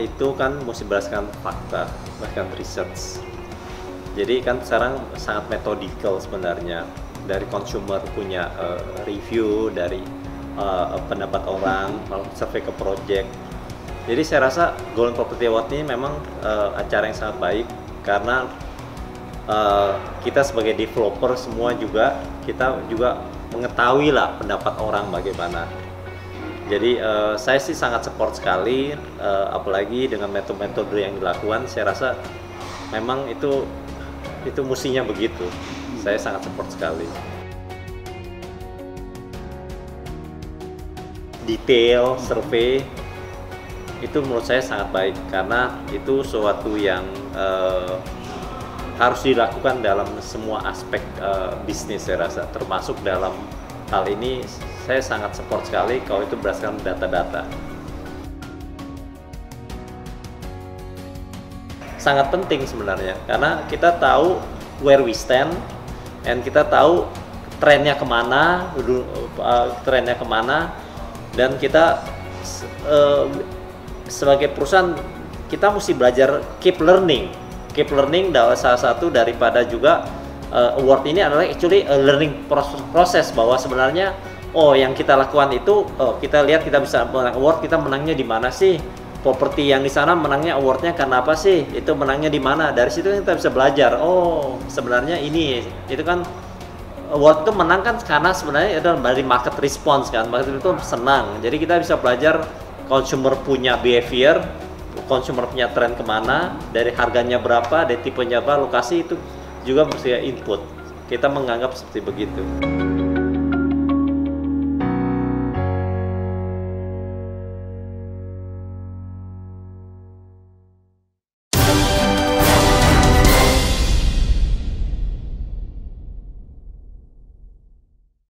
itu kan mesti berdasarkan fakta, bahkan research. Jadi kan sekarang sangat metodical sebenarnya dari consumer punya uh, review dari uh, pendapat orang, survei ke project. Jadi saya rasa Golden Property Award ini memang uh, acara yang sangat baik karena uh, kita sebagai developer semua juga kita juga mengetahui lah pendapat orang bagaimana. Jadi uh, saya sih sangat support sekali, uh, apalagi dengan metode-metode yang dilakukan. Saya rasa memang itu itu musinya begitu. Saya sangat support sekali. Detail, survei itu menurut saya sangat baik karena itu suatu yang uh, harus dilakukan dalam semua aspek uh, bisnis saya rasa termasuk dalam hal ini saya sangat support sekali kalau itu berdasarkan data-data. Sangat penting sebenarnya karena kita tahu where we stand and kita tahu trennya ke mana uh, trennya ke mana dan kita uh, sebagai perusahaan kita mesti belajar keep learning. Keep learning adalah salah satu daripada juga uh, award ini adalah actually a learning proses bahwa sebenarnya oh yang kita lakukan itu oh, kita lihat kita bisa menang award kita menangnya di mana sih? Properti yang di sana menangnya awardnya karena apa sih? Itu menangnya di mana? Dari situ kita bisa belajar. Oh sebenarnya ini itu kan award itu menang kan karena sebenarnya itu dari market response kan. Market itu senang. Jadi kita bisa belajar consumer punya behavior consumer punya tren ke mana, dari harganya berapa, dari tipenya apa, lokasi itu juga mesti input. Kita menganggap seperti begitu.